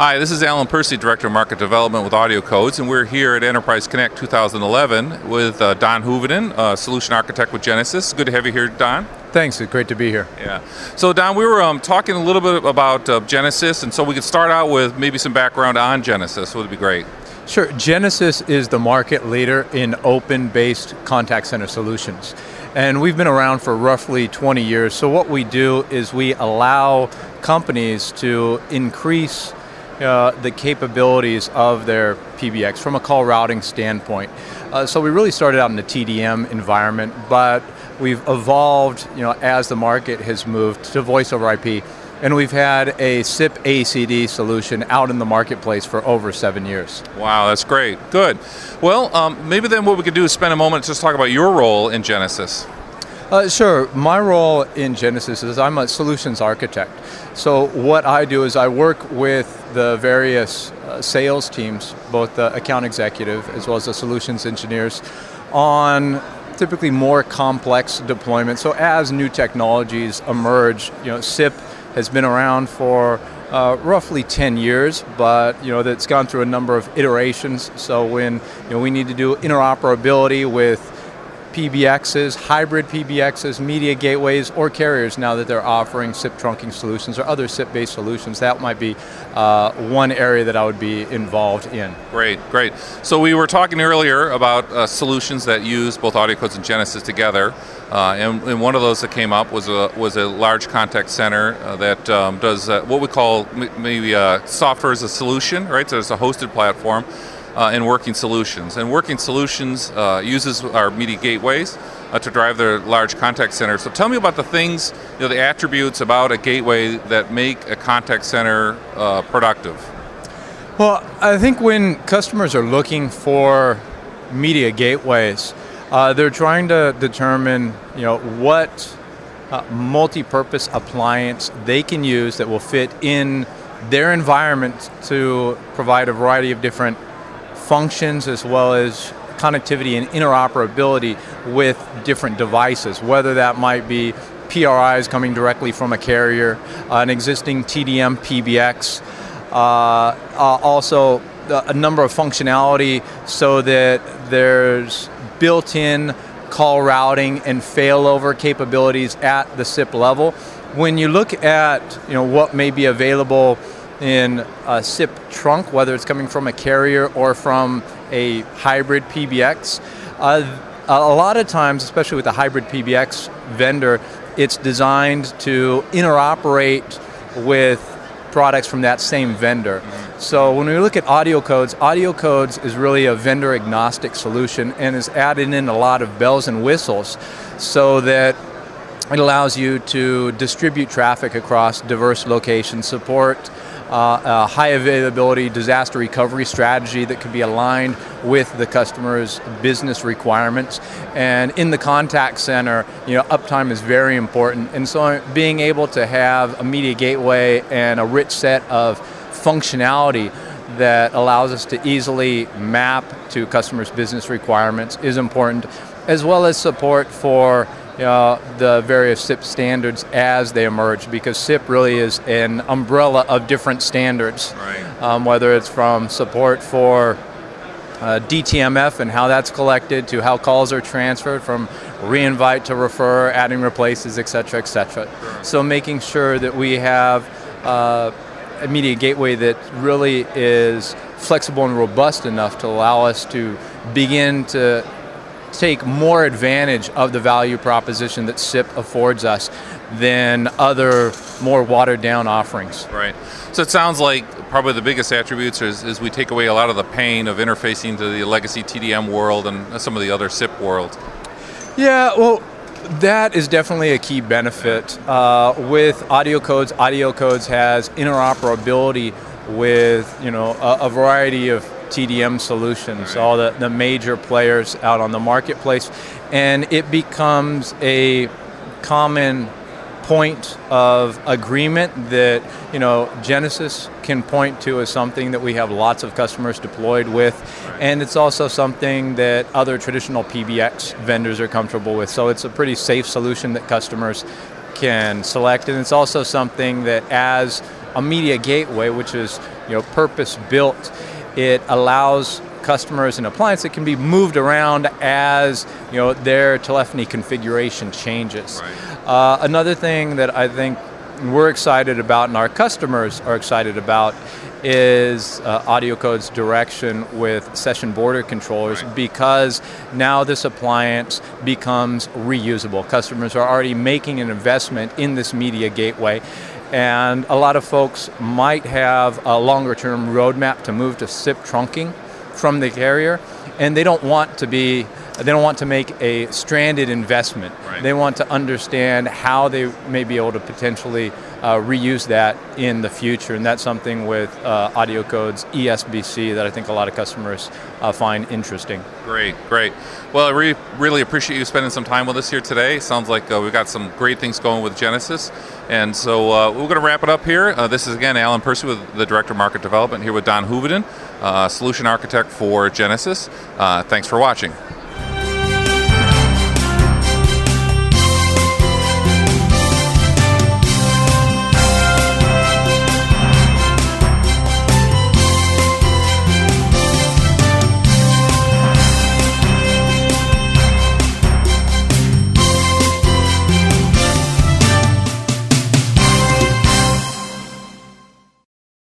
Hi, this is Alan Percy, Director of Market Development with AudioCodes, and we're here at Enterprise Connect 2011 with uh, Don Houvinen, uh, Solution Architect with Genesys. Good to have you here, Don. Thanks, it's great to be here. Yeah. So, Don, we were um, talking a little bit about uh, Genesys, and so we could start out with maybe some background on Genesys, would be great. Sure, Genesys is the market leader in open-based contact center solutions. And we've been around for roughly 20 years, so what we do is we allow companies to increase uh, the capabilities of their PBX from a call routing standpoint. Uh, so we really started out in the TDM environment, but we've evolved you know, as the market has moved to voice over IP, and we've had a SIP ACD solution out in the marketplace for over seven years. Wow, that's great. Good. Well, um, maybe then what we could do is spend a moment just talk about your role in Genesys. Uh, sure. My role in Genesys is I'm a solutions architect. So what I do is I work with the various uh, sales teams, both the account executive as well as the solutions engineers, on typically more complex deployments. So as new technologies emerge, you know, SIP has been around for uh, roughly 10 years, but you know that's gone through a number of iterations. So when you know we need to do interoperability with PBXs, hybrid PBXs, media gateways, or carriers now that they're offering SIP trunking solutions or other SIP-based solutions. That might be uh, one area that I would be involved in. Great, great. So we were talking earlier about uh, solutions that use both AudioCodes and Genesys together, uh, and, and, one of those that came up was a was a large contact center uh, that um, does uh, what we call maybe uh, software as a solution, right? So it's a hosted platform uh, in Working Solutions. And Working Solutions uh, uses our media gateways uh, to drive their large contact center. So tell me about the things, you know, the attributes about a gateway that make a contact center uh, productive. Well, I think when customers are looking for media gateways, uh, they're trying to determine, you know, what uh, multi-purpose appliance they can use that will fit in their environment to provide a variety of different functions as well as connectivity and interoperability with different devices, whether that might be PRIs coming directly from a carrier, uh, an existing TDM PBX, uh, uh, also a number of functionality so that there's built-in call routing and failover capabilities at the SIP level. When you look at you know, what may be available in a SIP trunk, whether it's coming from a carrier or from a hybrid PBX. Uh, a lot of times, especially with a hybrid PBX vendor, it's designed to interoperate with products from that same vendor. So when we look at AudioCodes, audio codes is really a vendor agnostic solution and is added in a lot of bells and whistles so that it allows you to distribute traffic across diverse locations, support uh, a high availability disaster recovery strategy that can be aligned with the customer's business requirements. And in the contact center, you know, uptime is very important. And so being able to have a media gateway and a rich set of functionality that allows us to easily map to customers' business requirements is important, as well as support for uh, the various SIP standards as they emerge because SIP really is an umbrella of different standards. Right. Um, whether it's from support for uh, DTMF and how that's collected to how calls are transferred from reinvite to refer, adding replaces, et cetera, et cetera. Sure. So making sure that we have uh, a media gateway that really is flexible and robust enough to allow us to begin to take more advantage of the value proposition that SIP affords us than other more watered down offerings. Right. So it sounds like probably the biggest attributes is, is we take away a lot of the pain of interfacing to the legacy TDM world and some of the other SIP world. Yeah, well, that is definitely a key benefit. Uh, with AudioCodes, audio codes has interoperability with you know a, a variety of TDM solutions, all the, the major players out on the marketplace, and it becomes a common point of agreement that you know Genesys can point to as something that we have lots of customers deployed with, and it's also something that other traditional PBX vendors are comfortable with. So it's a pretty safe solution that customers can select, and it's also something that as a media gateway, which is you know purpose built, it allows customers an appliance that can be moved around as you know their telephony configuration changes. Right. Uh, another thing that I think we're excited about and our customers are excited about is uh, AudioCode's direction with session border controllers Right. because now this appliance becomes reusable. Customers are already making an investment in this media gateway and a lot of folks might have a longer term roadmap to move to SIP trunking from the carrier and they don't want to be they don't want to make a stranded investment. Right. They want to understand how they may be able to potentially uh, reuse that in the future, and that's something with uh, AudioCode's ESBC that I think a lot of customers uh, find interesting. Great, great. Well, I re- really appreciate you spending some time with us here today. Sounds like uh, we've got some great things going with Genesys. And so uh, we're going to wrap it up here. Uh, this is again Alan Percy with the Director of Market Development here with Don uh, Solution Architect for Genesys. Uh, thanks for watching.